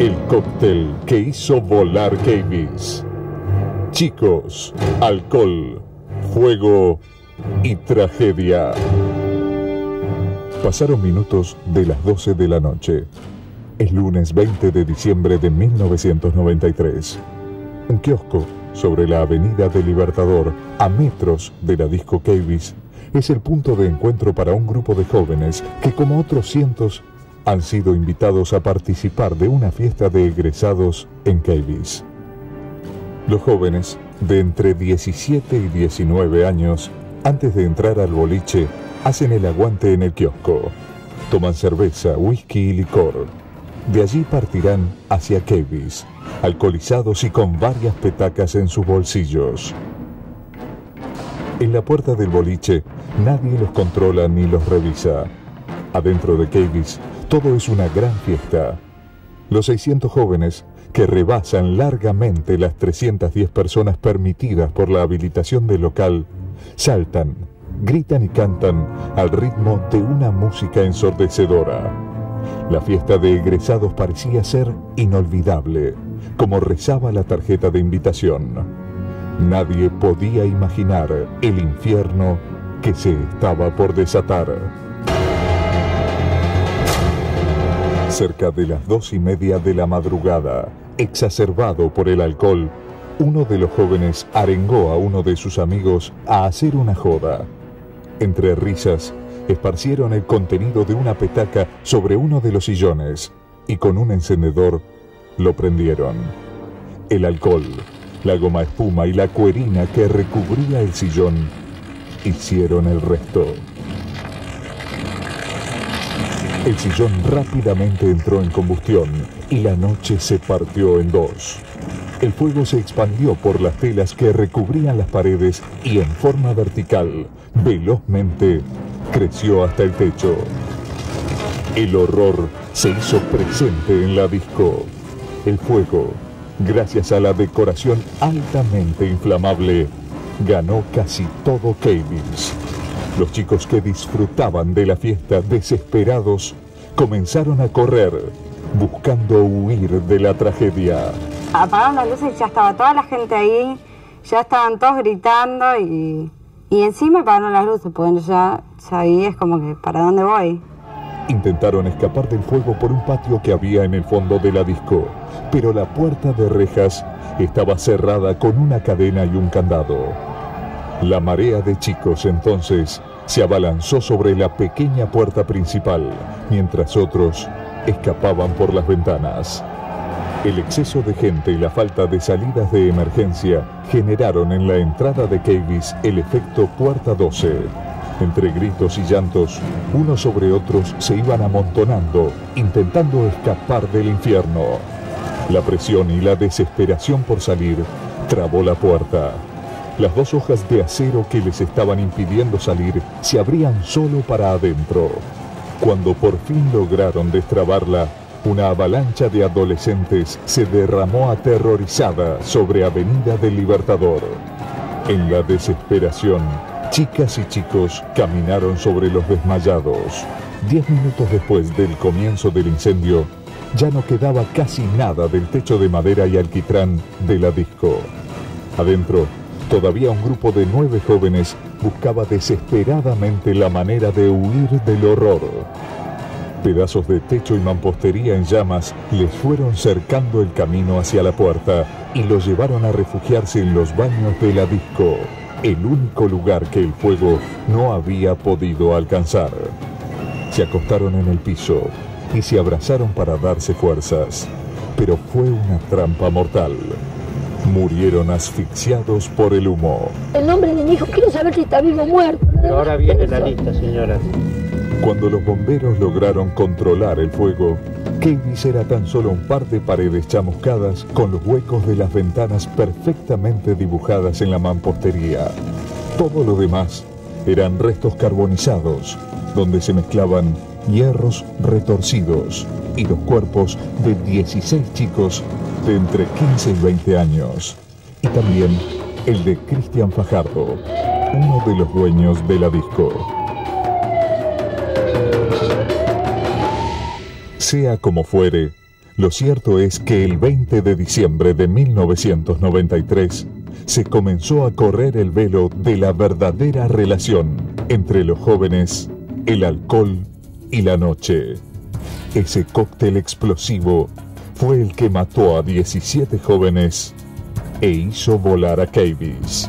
El cóctel que hizo volar Cavis. Chicos, alcohol, fuego y tragedia. Pasaron minutos de las 12 de la noche. Es lunes 20 de diciembre de 1993. Un kiosco sobre la avenida del Libertador, a metros de la disco Cavis, es el punto de encuentro para un grupo de jóvenes que, como otros cientos, han sido invitados a participar de una fiesta de egresados en Cavis. Los jóvenes, de entre 17 y 19 años, antes de entrar al boliche, hacen el aguante en el kiosco. Toman cerveza, whisky y licor. De allí partirán hacia Cavis, alcoholizados y con varias petacas en sus bolsillos. En la puerta del boliche, nadie los controla ni los revisa. Adentro de Cavis, todo es una gran fiesta. Los 600 jóvenes, que rebasan largamente las 310 personas permitidas por la habilitación del local, saltan, gritan y cantan al ritmo de una música ensordecedora. La fiesta de egresados parecía ser inolvidable, como rezaba la tarjeta de invitación. Nadie podía imaginar el infierno que se estaba por desatar. Cerca de las dos y media de la madrugada, exacerbado por el alcohol, uno de los jóvenes arengó a uno de sus amigos a hacer una joda. Entre risas, esparcieron el contenido de una petaca sobre uno de los sillones y con un encendedor lo prendieron. El alcohol, la goma espuma y la cuerina que recubría el sillón hicieron el resto. El sillón rápidamente entró en combustión y la noche se partió en dos. El fuego se expandió por las telas que recubrían las paredes y en forma vertical, velozmente, creció hasta el techo. El horror se hizo presente en la disco. El fuego, gracias a la decoración altamente inflamable, ganó casi todo Keynes. Los chicos que disfrutaban de la fiesta desesperados comenzaron a correr, buscando huir de la tragedia. Apagaron las luces y ya estaba toda la gente ahí, ya estaban todos gritando y, y encima apagaron las luces, pues ya, ya ahí es como que, ¿para dónde voy? Intentaron escapar del fuego por un patio que había en el fondo de la disco, pero la puerta de rejas estaba cerrada con una cadena y un candado. La marea de chicos entonces se abalanzó sobre la pequeña puerta principal, mientras otros escapaban por las ventanas. El exceso de gente y la falta de salidas de emergencia generaron en la entrada de Cavis el efecto puerta 12. Entre gritos y llantos, unos sobre otros se iban amontonando, intentando escapar del infierno. La presión y la desesperación por salir trabó la puerta. Las dos hojas de acero que les estaban impidiendo salir se abrían solo para adentro. Cuando por fin lograron destrabarla, una avalancha de adolescentes se derramó aterrorizada sobre Avenida del Libertador. En la desesperación, chicas y chicos caminaron sobre los desmayados. Diez minutos después del comienzo del incendio, ya no quedaba casi nada del techo de madera y alquitrán de la disco. Adentro, Todavía un grupo de nueve jóvenes buscaba desesperadamente la manera de huir del horror. Pedazos de techo y mampostería en llamas les fueron cercando el camino hacia la puerta y los llevaron a refugiarse en los baños de la disco, el único lugar que el fuego no había podido alcanzar. Se acostaron en el piso y se abrazaron para darse fuerzas, pero fue una trampa mortal. Murieron asfixiados por el humo. El nombre de mi hijo, quiero saber si está vivo o muerto. Pero ahora viene la lista, señora. Cuando los bomberos lograron controlar el fuego, Keynes era tan solo un par de paredes chamuscadas con los huecos de las ventanas perfectamente dibujadas en la mampostería. Todo lo demás eran restos carbonizados, donde se mezclaban hierros retorcidos y los cuerpos de 16 chicos de entre 15 y 20 años. Y también el de Cristian Fajardo, uno de los dueños de la disco. Sea como fuere, Lo cierto es que el 20 de diciembre de 1993 se comenzó a correr el velo de la verdadera relación entre los jóvenes, el alcohol y la noche. Ese cóctel explosivo fue el que mató a 17 jóvenes e hizo volar a Cavis.